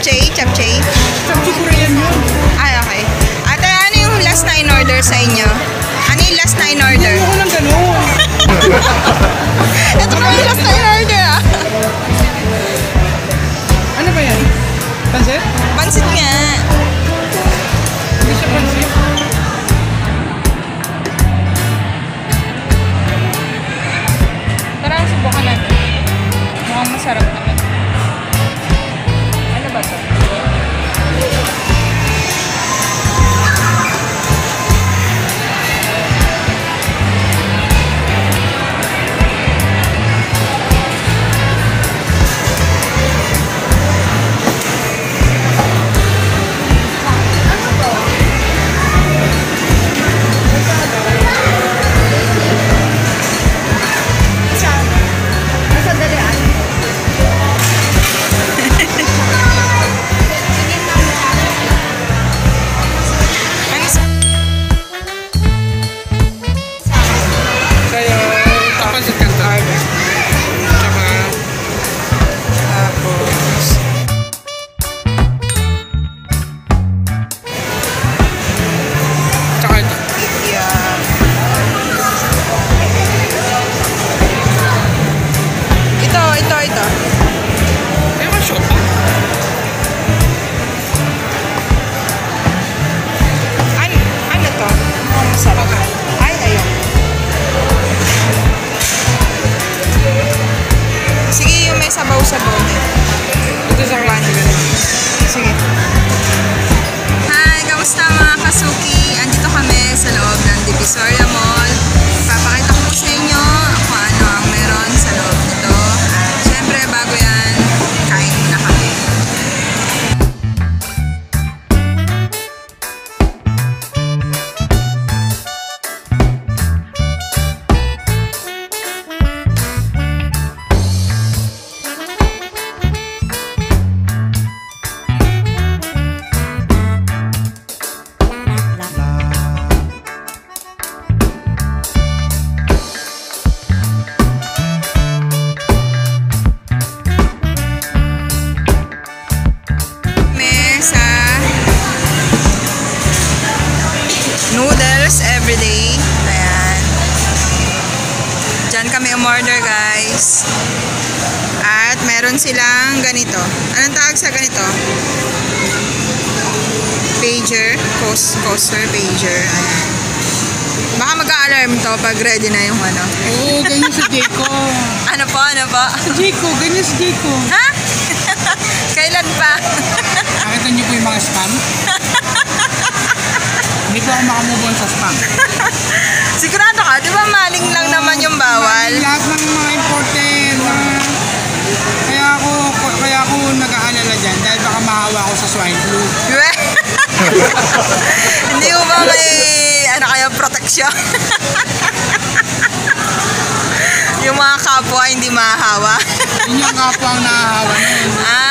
Chapchay? Chapchay? Sabi ko rin yun. Ay, okay. Ate, ano yung last na in order sa inyo? Ano yung last na in order? Ayoko ng ganun. Ito na yung last na in order ah. Ano ba yan? Pansit? Pansit nga. Hindi siya pansit. Tara, subukan natin. Mukhang masarap naman. Baka mag-alarm to pag ready na yung ano. Oo, ganyan si Jayco. Ano po, ano po? Jayco, ganyan si Jayco. Ha? Kailan pa? Nakita niyo po yung mga spam? Hindi po ako makamove on sa spam. Sigurado ka, di ba maling lang naman yung bawal? Lahat ng mga important na kaya ako kaya ako nag-aalala dyan dahil baka mahawa ako sa swine flu. Hindi mo ba may ano kaya proteksyon? yung mga kapwa hindi mahahawa. Yun yung kapwa ang nahahawa ah,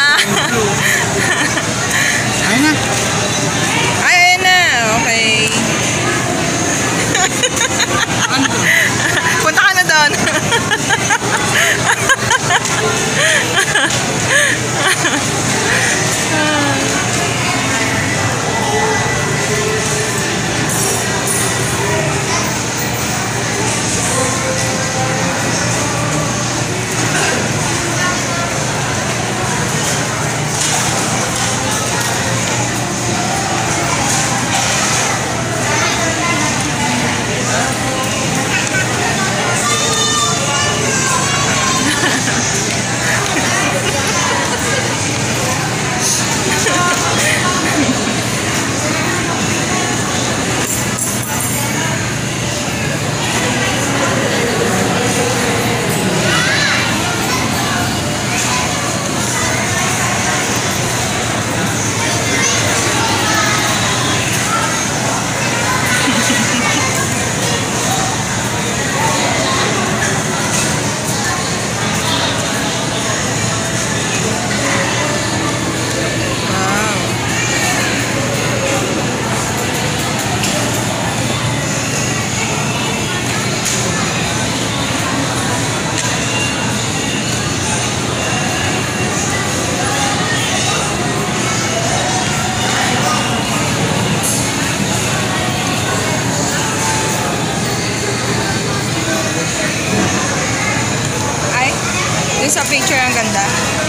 sa picture ang ganda.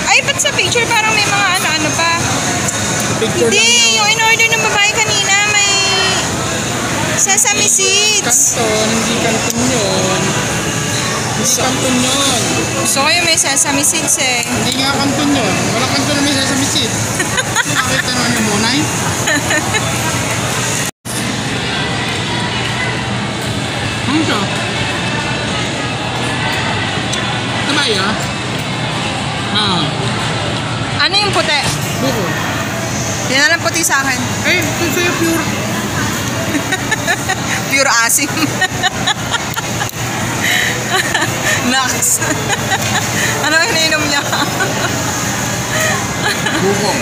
Ay, ba't sa picture parang may mga ano-ano pa? Picture Hindi, yung in-order ng babae kanina may sesame seeds. Kanton, hindi kanton yun. Hindi kanton yun. Gusto ko yung may sesame seeds eh. Hindi nga kanton yun. Wala kanton na may sesame seed. Nakita naman yung munay. Puti sa akin. Eh, ito sa'yo pure. Pure asim. Nax. ano yung ininom niya? Buko.